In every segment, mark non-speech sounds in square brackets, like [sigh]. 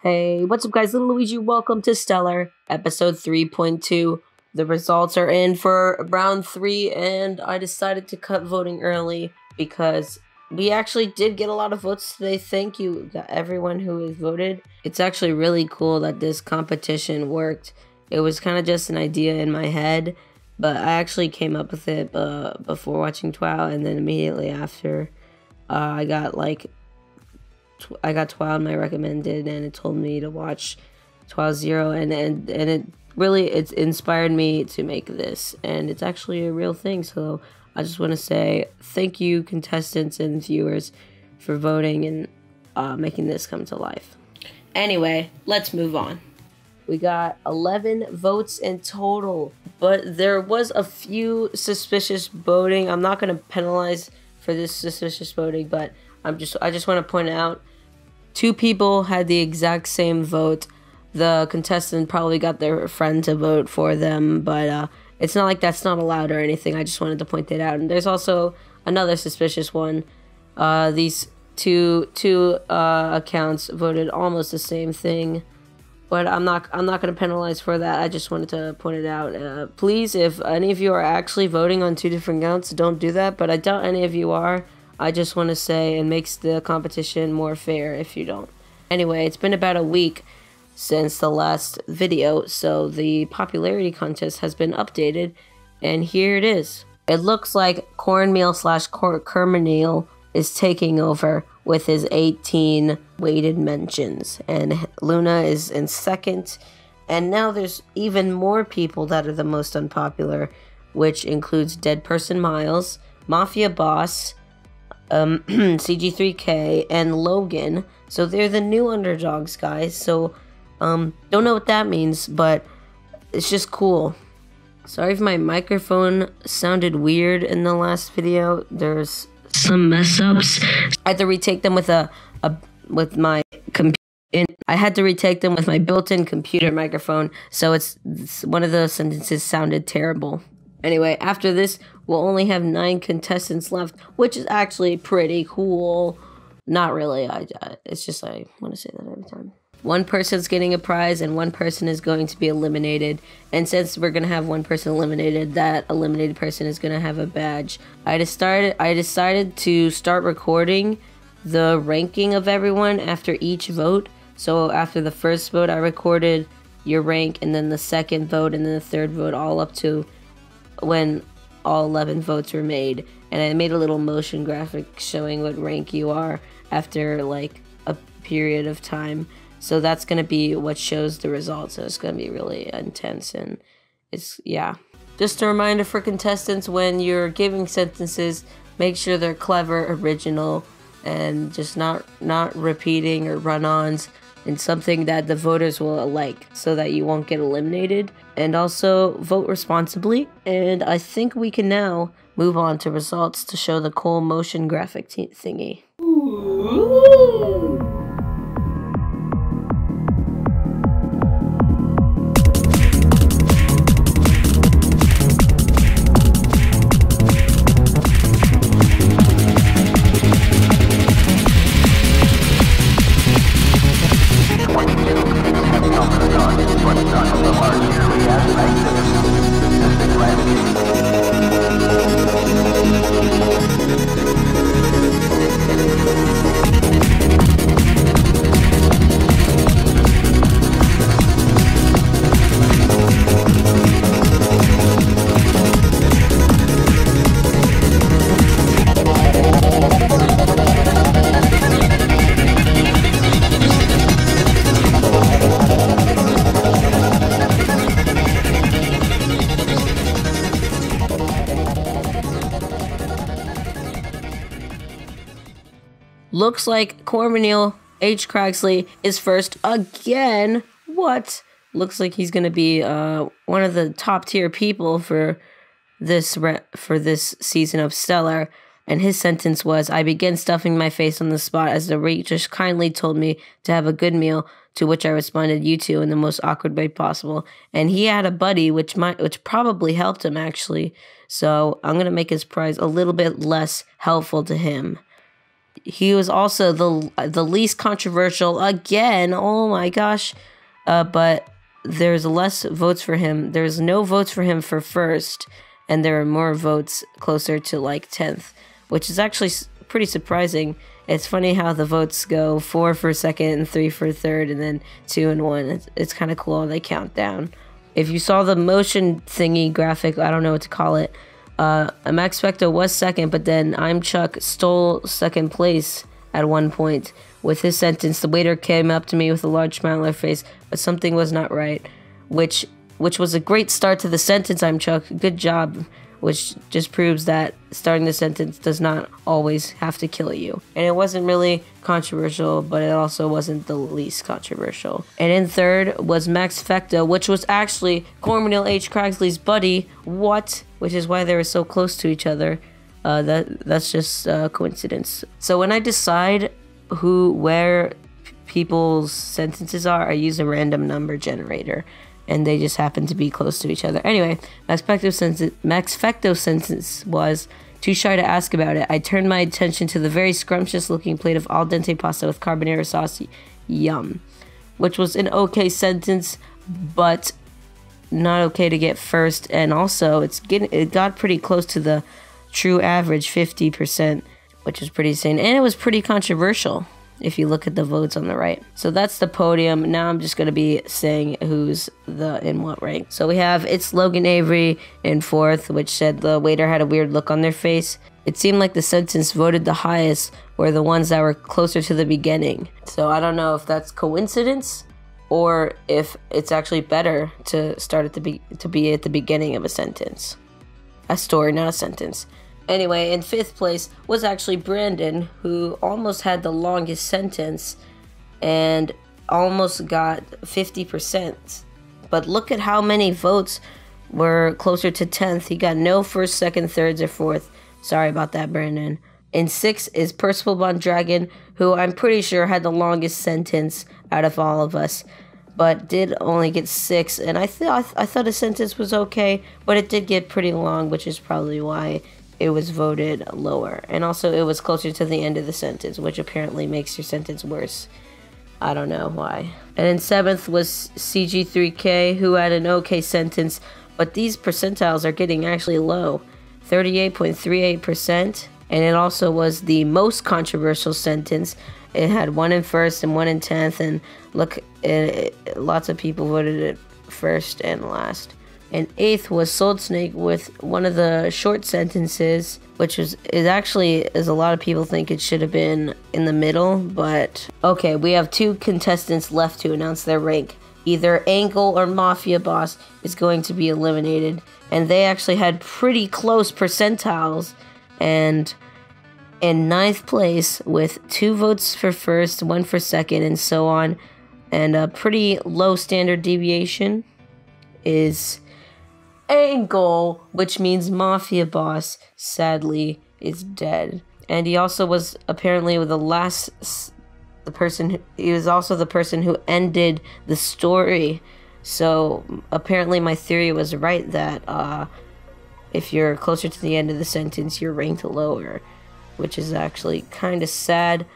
Hey, what's up, guys? Little Luigi, welcome to Steller, episode 3.2. The results are in for round three, and I decided to cut voting early because we actually did get a lot of votes today. Thank you, to everyone who has voted. It's actually really cool that this competition worked. It was kind of just an idea in my head, but I actually came up with it uh, before watching TWOW, and then immediately after, uh, I got like I got TWOW on my recommended, and it told me to watch TWOW Zero, and and and it really it's inspired me to make this, and it's actually a real thing. So I just want to say thank you, contestants and viewers, for voting and uh, making this come to life. Anyway, let's move on. We got 11 votes in total, but there was a few suspicious voting. I'm not going to penalize for this suspicious voting, but I'm just I just want to point out two people had the exact same vote. The contestant probably got their friend to vote for them, but uh, it's not like that's not allowed or anything. I just wanted to point that out. And there's also another suspicious one. Uh, these two two uh, accounts voted almost the same thing, but I'm not I'm not going to penalize for that. I just wanted to point it out. Uh, please, if any of you are actually voting on two different accounts, don't do that. But I doubt any of you are. I just want to say it makes the competition more fair if you don't. Anyway, it's been about a week since the last video, so the popularity contest has been updated, and here it is. It looks like Cornmeal slash Kermanil is taking over with his 18 weighted mentions, and Luna is in second, and now there's even more people that are the most unpopular, which includes Dead Person Miles, Mafia Boss, um, [clears throat] CG3K, and Logan. So they're the new underdogs, guys. So, um, don't know what that means, but it's just cool. Sorry if my microphone sounded weird in the last video. There's some mess ups. I had to retake them with a, a with my computer. I had to retake them with my built-in computer microphone, so it's, it's one of those sentences sounded terrible. Anyway, after this, we'll only have nine contestants left, which is actually pretty cool. Not really. I, it's just I want to say that every time. One person's getting a prize and one person is going to be eliminated. And since we're gonna have one person eliminated, that eliminated person is gonna have a badge. I decided I decided to start recording the ranking of everyone after each vote. So after the first vote, I recorded your rank, and then the second vote, and then the third vote, all up to when all 11 votes were made and I made a little motion graphic showing what rank you are after like a period of time. So that's going to be what shows the results. So it's going to be really intense and it's yeah. Just a reminder for contestants when you're giving sentences, make sure they're clever, original, and just not not repeating or run-ons and something that the voters will like so that you won't get eliminated. And also vote responsibly. And I think we can now move on to results to show the cool motion graphic thingy. Thank you. Looks like Cormanil H. Craxley is first again. What? Looks like he's gonna be uh, one of the top tier people for this re- for this season of Steller. And his sentence was, "I began stuffing my face on the spot as the waitress kindly told me to have a good meal." To which I responded, "You too," in the most awkward way possible. And he had a buddy, which might, which probably helped him actually. So I'm gonna make his prize a little bit less helpful to him he was also the the least controversial again. Oh my gosh. Uh, but there's less votes for him. There's no votes for him for first, and there are more votes closer to like 10th, which is actually pretty surprising. It's funny how the votes go four for second and three for third, and then two and one. It's, it's kind of cool how they count down. If you saw the motion thingy graphic, I don't know what to call it. Uh, Max Fecto was second, but then I'm Chuck stole second place at one point. With his sentence, the waiter came up to me with a large smile on her face, but something was not right, which which was a great start to the sentence. I'm Chuck. Good job which just proves that starting the sentence does not always have to kill you. And it wasn't really controversial, but it also wasn't the least controversial. And in third was Max Fecto, which was actually Cormanil H. Cragsley's buddy. What? Which is why they were so close to each other. Uh, that that's just a coincidence. So when I decide who where people's sentences are, I use a random number generator and they just happen to be close to each other. Anyway, Max Fecto's sentence was too shy to ask about it. I turned my attention to the very scrumptious looking plate of al dente pasta with carbonara sauce. Yum. Which was an okay sentence, but not okay to get first. And also, it's getting it got pretty close to the true average, 50%, which is pretty insane. And it was pretty controversial if you look at the votes on the right. So that's the podium. Now I'm just going to be saying who's the in what rank. So we have it's Logan Avery in fourth, which said the waiter had a weird look on their face. It seemed like the sentence voted the highest were the ones that were closer to the beginning. So I don't know if that's coincidence or if it's actually better to start at the be- to be at the beginning of a sentence. A story, not a sentence. Anyway, in fifth place was actually Brandon, who almost had the longest sentence and almost got 50%. But look at how many votes were closer to 10th. He got no first, second, thirds, or fourth. Sorry about that, Brandon. In sixth is Percival Bond Dragon, who I'm pretty sure had the longest sentence out of all of us, but did only get six. And I thought I thought his sentence was okay, but it did get pretty long, which is probably why it was voted lower. And also, it was closer to the end of the sentence, which apparently makes your sentence worse. I don't know why. And in seventh was CG3K, who had an okay sentence, but these percentiles are getting actually low 38.38%. And it also was the most controversial sentence. It had one in first and one in tenth. And look, it, it, lots of people voted it first and last and eighth was Sold Snake with one of the short sentences, which is is actually as a lot of people think it should have been in the middle, but okay, we have two contestants left to announce their rank. Either Angle or Mafia Boss is going to be eliminated, and they actually had pretty close percentiles, and in ninth place with two votes for first, one for second, and so on, and a pretty low standard deviation is Angle, which means mafia boss, sadly is dead. And he also was apparently the last the person who, he was also the person who ended the story. So apparently my theory was right that uh, if you're closer to the end of the sentence, you're ranked lower, which is actually kind of sad.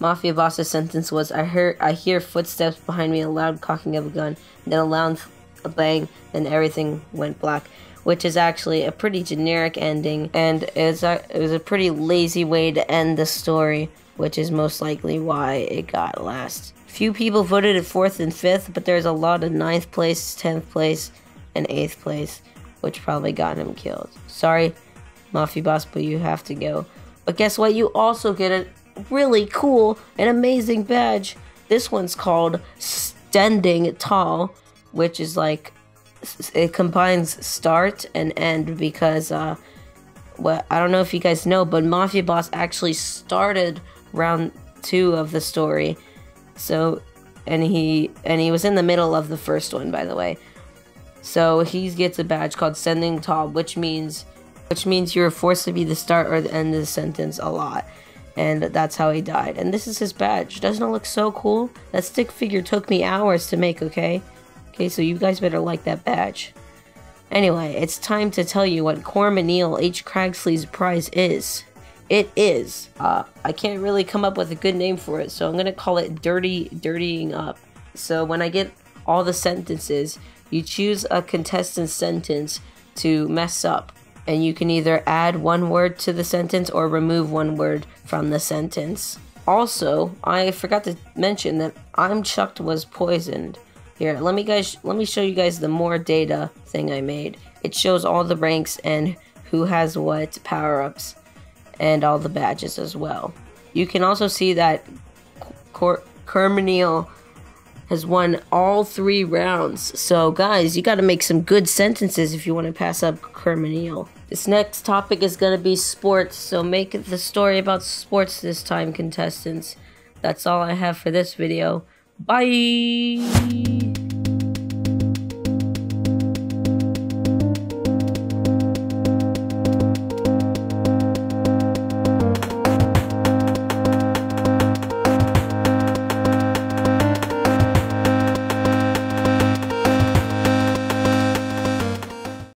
Mafia boss's sentence was I hear I hear footsteps behind me, a loud cocking of a gun, then a loud a bang, then everything went black. Which is actually a pretty generic ending, and it's a, it was a pretty lazy way to end the story, which is most likely why it got last. Few people voted at fourth and fifth, but there's a lot of ninth place, tenth place, and eighth place, which probably got him killed. Sorry, Mafia Boss, but you have to go. But guess what? You also get a really cool and amazing badge. This one's called Standing Tall which is like it combines start and end because uh well I don't know if you guys know but Mafia Boss actually started round 2 of the story. So and he and he was in the middle of the first one by the way. So he gets a badge called Sending Tall which means which means you're forced to be the start or the end of the sentence a lot. And that's how he died. And this is his badge. Doesn't it look so cool? That stick figure took me hours to make, okay? Okay, so you guys better like that badge. Anyway, it's time to tell you what Cormanil H. Cragsley's prize is. it is. Uh, I can't really come up with a good name for it, so I'm gonna call it dirty, dirtying up. So when I get all the sentences, you choose a contestant sentence to mess up, and you can either add one word to the sentence or remove one word from the sentence. Also, I forgot to mention that I'm Chucked was poisoned. Here, let me guys let me show you guys the more data thing I made. It shows all the ranks and who has what power-ups and all the badges as well. You can also see that Cor- has won all three rounds. So, guys, you got to make some good sentences if you want to pass up Kermaniel. This next topic is going to be sports, so make the story about sports this time, contestants. That's all I have for this video. Bye!